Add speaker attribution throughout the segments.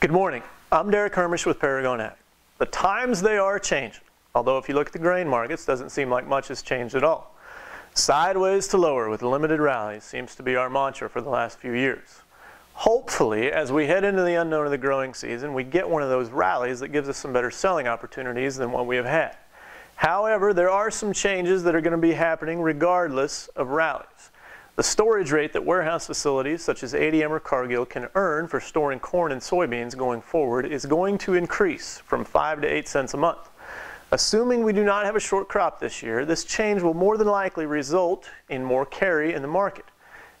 Speaker 1: Good morning. I'm Derek Hermish with Paragon Ag. The times they are changing, although if you look at the grain markets, doesn't seem like much has changed at all. Sideways to lower with limited rallies seems to be our mantra for the last few years. Hopefully, as we head into the unknown of the growing season, we get one of those rallies that gives us some better selling opportunities than what we have had. However, there are some changes that are going to be happening regardless of rallies. The storage rate that warehouse facilities such as ADM or Cargill can earn for storing corn and soybeans going forward is going to increase from 5 to 8 cents a month. Assuming we do not have a short crop this year, this change will more than likely result in more carry in the market,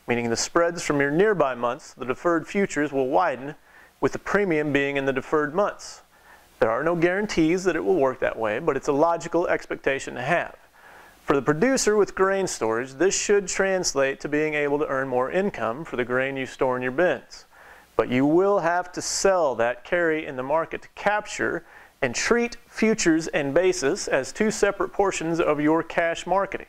Speaker 1: meaning the spreads from your nearby months, the deferred futures, will widen with the premium being in the deferred months. There are no guarantees that it will work that way, but it's a logical expectation to have. For the producer with grain storage, this should translate to being able to earn more income for the grain you store in your bins. But you will have to sell that carry in the market to capture and treat futures and basis as two separate portions of your cash marketing.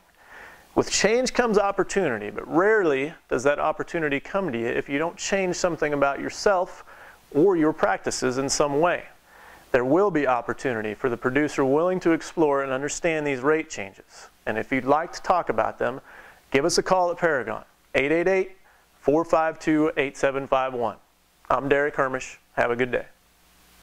Speaker 1: With change comes opportunity, but rarely does that opportunity come to you if you don't change something about yourself or your practices in some way. There will be opportunity for the producer willing to explore and understand these rate changes. And if you'd like to talk about them, give us a call at Paragon, 888 452 8751. I'm Derek Hermish. Have a good day.